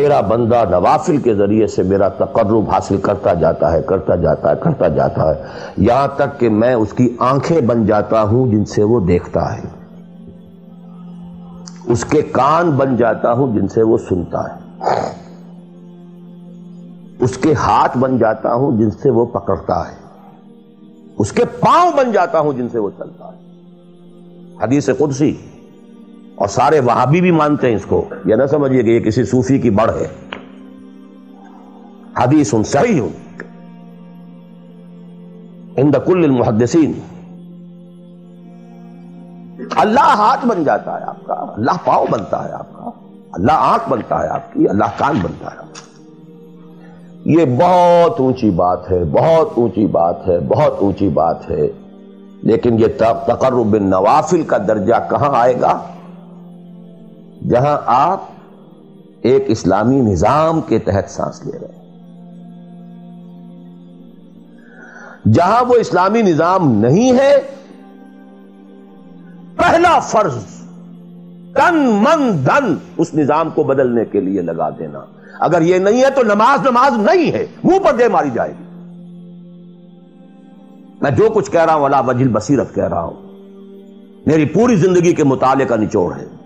मेरा बंदा नवाफिल के ज़रिए से मेरा तकर्रुब हासिल करता जाता है, करता जाता है, करता जाता है। यहाँ तक कि मैं उसकी आँखें बन जाता हूँ जिनसे वो देखता है। उसके कान बन जाता हूँ जिनसे वो सुनता है। उसके हाथ बन जाता हूँ जिनसे वो पकड़ता है। उसके पाँव बन जाता हूँ जिनसे वो चलता है। हदीस कुदसी और सारे वहाबी भी मानते हैं इसको। यह ना समझिए कि ये किसी सूफी की बढ़ है। हदीस उन सही हूँ इन दकुल मुहदसिन अल्लाह हाथ बन जाता है आपका। अल्लाह पाँव बनता है आपका। अल्लाह आँख बनता है आपकी। अल्लाह कान बनता है ये बहुत ऊँची बात है, बहुत ऊँची बात है, बहुत ऊँची बात है। लेकिन ये तकर्रब बिन नवाफिल का दर्जा कहाँ आएगा? जहाँ आप एक इस्लामी निज़ाम के तहत सांस ले रहे हैं। जहाँ वो इस्लामी निज़ाम नहीं है, पहला फ़र्ज़ तन मन धन उस निज़ाम को बदलने के लिए लगा देना। अगर ये नहीं है तो नमाज़ नमाज़ नहीं है, मुँह पर दे मारी जाएगी। मैं जो कुछ कह रहा हूँ अला वजिल बसीरत कह रहा हूँ। मेरी पूरी ज़िंदगी के मुताले का निचोड़ है।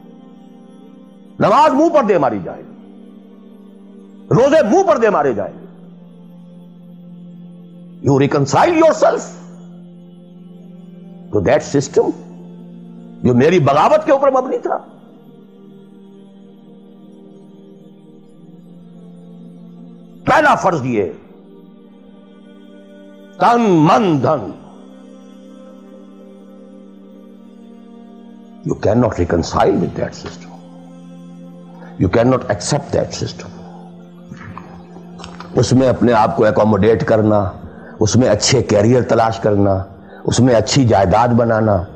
नमाज़ मुँह पर दे मारी जाएगी रोज़े मुँह पर दे मारे जाएँगे you reconcile yourself to that system जो मेरी बगावत के ऊपर मबनी था। पहला फ़र्ज़ ये, तन, मन, धन। You can not reconcile with that system you can not accept that system उसमें अपने आप को एकोमोडेट करना, उसमें अच्छे कैरियर तलाश करना, उसमें अच्छी जायदाद बनाना,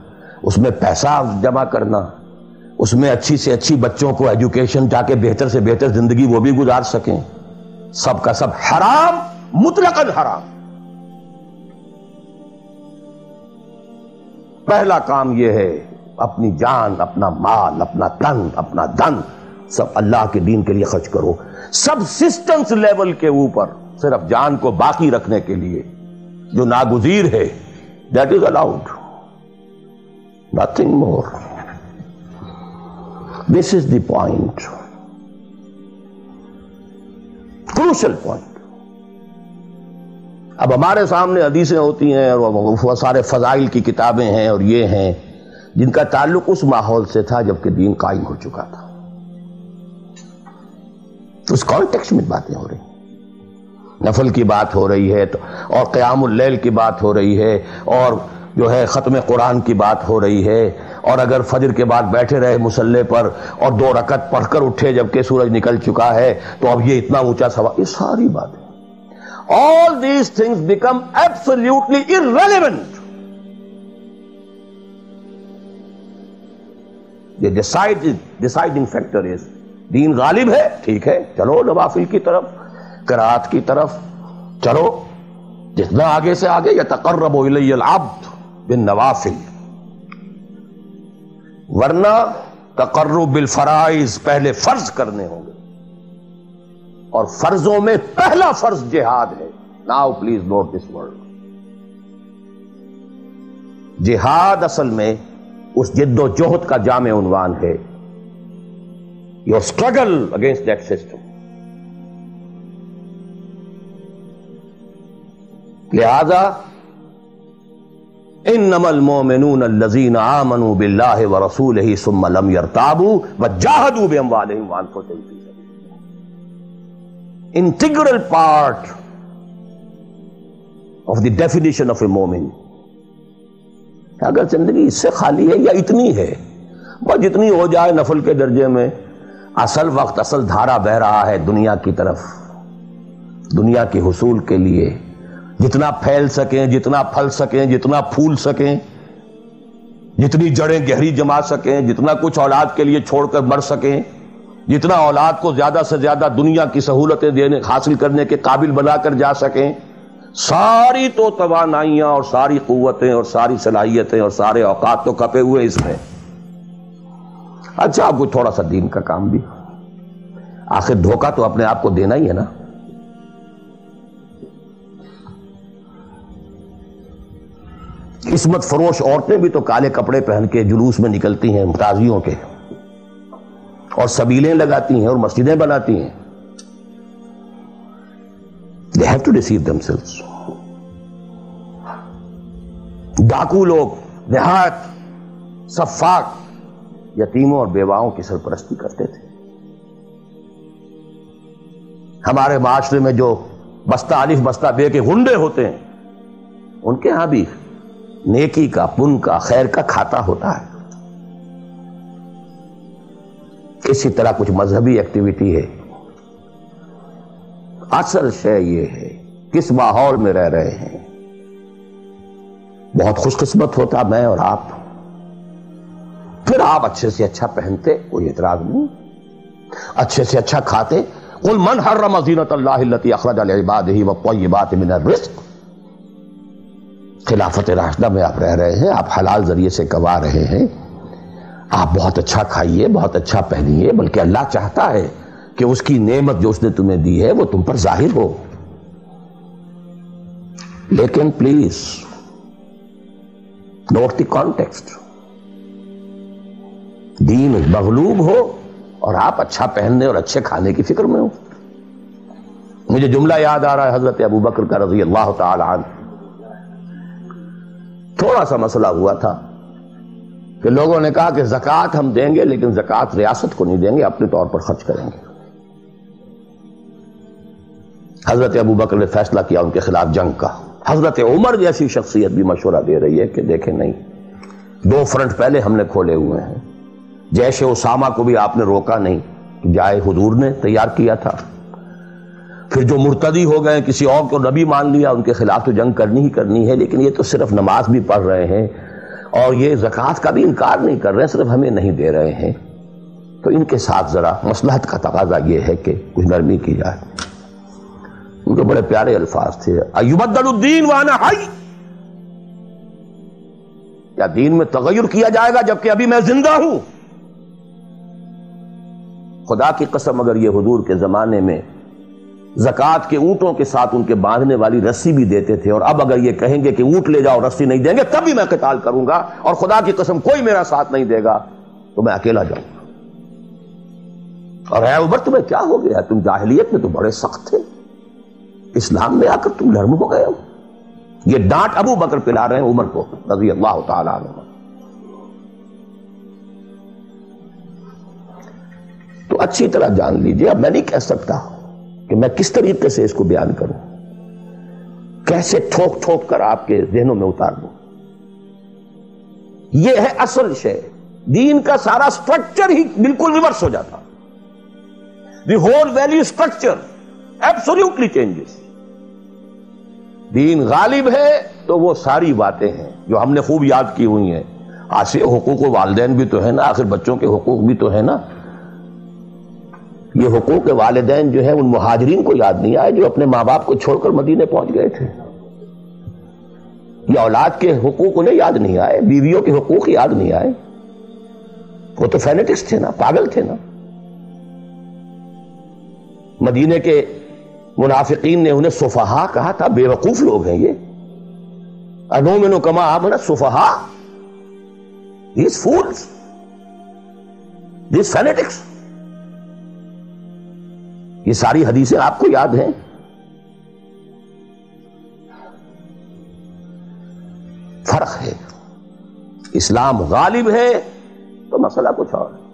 उसमें पैसा जमा करना, उसमें अच्छी से अच्छी बच्चों को एजुकेशन जाके बेहतर से बेहतर ज़िंदगी वो भी गुजार सकें। सब का सब हराम, मुतलकन हराम। पहला काम यह है, अपनी जान, अपना माल, अपना तन अपना धन। सब अल्लाह के दीन के लिए खर्च करो। सब सिस्टम्स लेवल के ऊपर सिर्फ़ जान को बाकी रखने के लिए जो नागुजीर है that is allowed nothing more this is the point crucial point अब हमारे सामने हदीसें होती हैं और सारे फजाइल की किताबें हैं और ये हैं, जिनका ताल्लुक उस माहौल से था जबकि दीन कायम हो चुका था। उस कॉन्टेक्स्ट में बातें हो रही नफल की बात हो रही है तो और क़यामुल्लैल की बात हो रही है, और जो है ख़त्म कुरान की बात हो रही है, और अगर फजर के बाद बैठे रहे मुसल्ले पर, और दो रकत पढ़कर उठे जबकि सूरज निकल चुका है तो अब ये इतना ऊँचा सवाल, ये सारी बातें। All these things become absolutely irrelevant ये डिसाइड डिसाइडिंग फैक्टर इज़ दीन गालिब है, ठीक है, चलो नवाफिल की तरफ़, करात की तरफ़, चलो, जितना आगे से आगे या तकर्रब अब्द बिन नवाफिल। वरना तकर्रब बिल फराइज पहले फ़र्ज़ करने होंगे। और फर्जों में पहला फ़र्ज़ जिहाद है। Now please note this word. जिहाद असल में उस जिद्दोजहद का जाम उनवान है। Your struggle against that system लिहाजा इन नमल मोमिनून लजीन आमनू बिल्लाह व रसूल ही सुम्मलम यरताबू व जाहदू बेम वाले integral part of the definition of a मोमिन अगर ज़िंदगी इससे खाली है या इतनी है? बस जितनी हो जाए नफल के दर्जे में असल वक्त, असल धारा बह रहा है दुनिया की तरफ़। दुनिया के हसूल के लिए, जितना फैल सकें, जितना फल सकें, जितना फूल सकें, जितनी जड़ें गहरी जमा सकें, जितना कुछ औलाद के लिए छोड़कर मर सकें, जितना औलाद को ज़्यादा से ज़्यादा दुनिया की सहूलतें देने, हासिल करने के काबिल बनाकर जा सकें, सारी तो तोानाइयाँ और सारी कुतें और सारी सलाहियतें और सारे औकात तो कपे हुए इसमें। अच्छा आपको थोड़ा सा दीन का काम भी। आखिर धोखा तो अपने आप को देना ही है ना। किस्मत फरोश औरतें भी तो काले कपड़े पहन के जुलूस में निकलती हैं ताजियों के। और सबीलें लगाती हैं और मस्जिदें बनाती हैं। They have to receive themselves डाकू लोग देहात सफाक यतीमों और बेवाओं की सरपरस्ती करते थे। हमारे माशरे में जो बस्ता, अलिफ बस्ता, बे के गुंडे होते हैं, उनके यहाँ भी नेकी का, पुन का, खैर का खाता होता है। इसी तरह कुछ मजहबी एक्टिविटी है। असल शय ये है, किस माहौल में रह रहे हैं। बहुत खुशकिस्मत होता मैं और आप। फिर आप अच्छे से अच्छा पहनते, कोई एतराज़ नहीं। अच्छे से अच्छा खाते। कुल मन हर रमजीनत अल्लाह अखरज ही वबात मिन रिस्क खिलाफत राशदा में आप रह रहे हैं, आप हलाल ज़रिए से कमा रहे हैं। आप बहुत अच्छा खाइए, बहुत अच्छा पहनिए, बल्कि अल्लाह चाहता है कि उसकी नेमत जो उसने तुम्हें दी है, वो तुम पर ज़ाहिर हो। लेकिन प्लीज़, नोट द कॉन्टेक्स्ट। दीन मगलूब हो और आप अच्छा पहनने और अच्छे खाने की फ़िक्र में हो। मुझे जुमला याद आ रहा है हज़रत अबू बकर का रज़ी अल्लाह तन थोड़ा सा मसला हुआ था कि लोगों ने कहा कि जक़ात हम देंगे, लेकिन जक़ात रियासत को नहीं देंगे, अपने तौर पर खर्च करेंगे। हज़रत अबू बकर ने फैसला किया उनके खिलाफ जंग का। हज़रत उमर जैसी शख्सियत भी मशवरा दे रही है कि देखें नहीं, दो फ्रंट पहले हमने खोले हुए हैं। जैसे उसामा को भी आपने रोका नहीं जाए हुजूर ने तैयार किया था। फिर जो मुर्तदी हो गए, किसी और को नबी मान लिया, उनके खिलाफ तो जंग करनी ही करनी है, लेकिन ये तो सिर्फ़ नमाज़ भी पढ़ रहे हैं, और ये जक़ात का भी इनकार नहीं कर रहे हैं, सिर्फ़ हमें नहीं दे रहे हैं। तो इनके साथ जरा मसलहत का तकाजा ये है कि कुछ नरमी की जाए। उनके बड़े प्यारे अल्फाज थे अयुबद्दीन वाना हाई या दीन में तगैर किया जाएगा, जबकि अभी मैं ज़िंदा हूँ? खुदा की कसम अगर ये हजूर के जमाने में जक़ात के ऊंटों के साथ उनके बांधने वाली रस्सी भी देते थे। और अब अगर ये कहेंगे कि ऊँट ले जाओ, रस्सी नहीं देंगे, तब भी मैं कताल करूँगा और खुदा की कसम कोई मेरा साथ नहीं देगा तो मैं अकेला जाऊँगा। और है उबर तुम्हें क्या हो गया? तुम जाहलीत में तो बड़े सख्त थे। इस्लाम में आकर तुम नर्म हो गए हो। ये डांट अबू बकर पिला रहे हैं उमर को रज़ी अल्लाह तला अच्छी तरह जान लीजिए। अब मैं नहीं कह सकता कि मैं किस तरीके से इसको बयान करूँ। कैसे ठोक ठोक कर आपके जहनों में उतार दू। यह है असल शय। दीन का सारा स्ट्रक्चर ही बिल्कुल रिवर्स हो जाता। The whole value structure absolutely changes दीन गालिब है तो वो सारी बातें हैं जो हमने खूब याद की हुई हैं। आसे हकूक वालदेन भी तो है ना, आखिर बच्चों के हकूक भी तो है ना। ये हकूक वालदेन जो है, उन महाजरीन को याद नहीं आए जो अपने माँ बाप को छोड़कर मदीने पहुँच गए थे। ये औलाद के हकूक उन्हें याद नहीं आए, बीवियों के हकूक याद नहीं आए। वो तो फेनेटिक्स थे ना, पागल थे ना। मदीने के मुनाफिकीन ने उन्हें सुफहा कहा था, बेवकूफ़ लोग हैं ये। अनोमिनो कमा आमना सुफहा। दिस फूल्स दिस फेनेटिक्स ये सारी हदीसें आपको याद हैं? फ़र्क है। इस्लाम गालिब है तो मसला कुछ और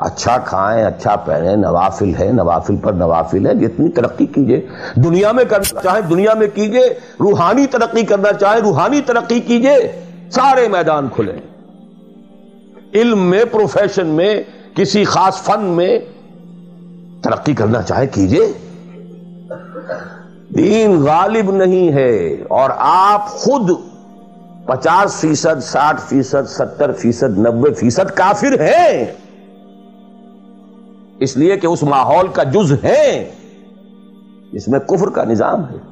अच्छा खाएँ अच्छा पहने, नवाफिल है, नवाफिल पर नवाफिल है, जितनी तरक्की कीजिए। दुनिया में करना चाहे, दुनिया में कीजिए। रूहानी तरक्की करना चाहे, रूहानी तरक्की कीजिए। सारे मैदान खुले। इल्म में, प्रोफेशन में, किसी खास फन में तरक्की करना चाहे कीजिए। दीन गालिब नहीं है और आप खुद पचास फ़ीसद, साठ फ़ीसद, सत्तर फ़ीसद, नब्बे फ़ीसद काफिर हैं। इसलिए कि उस माहौल का जुज है। इसमें कुफर का निज़ाम है।